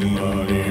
somebody